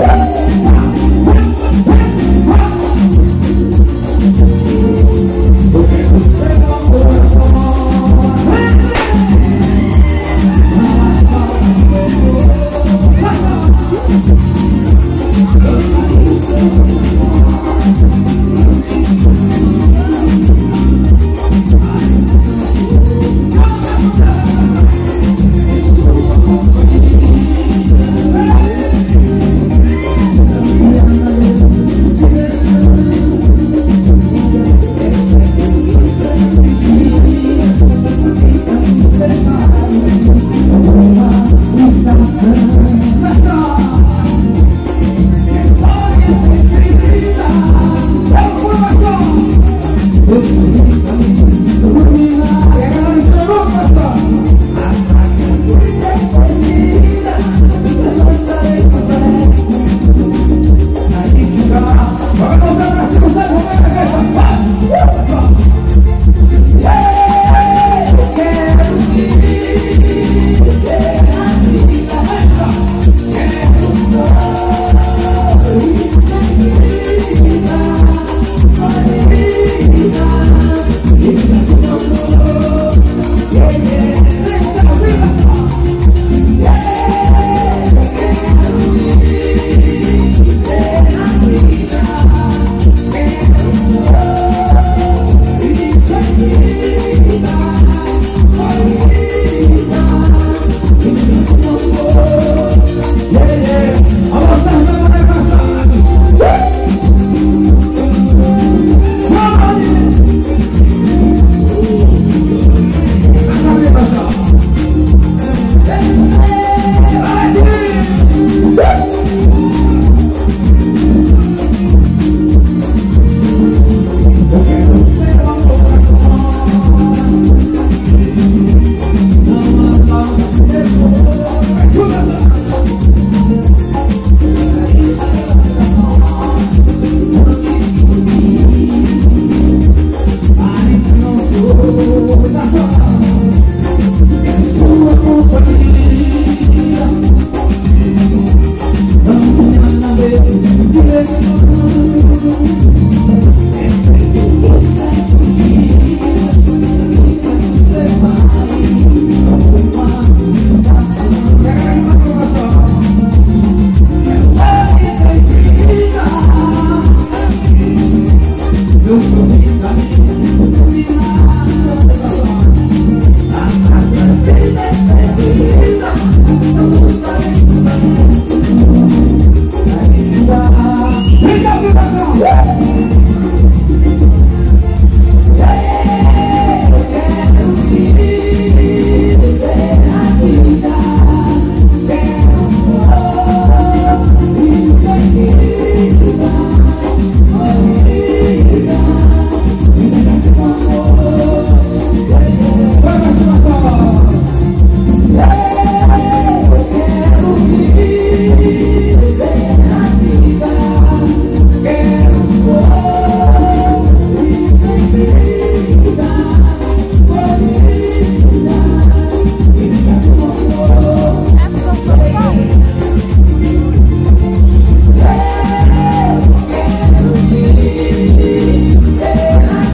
vida. Thank.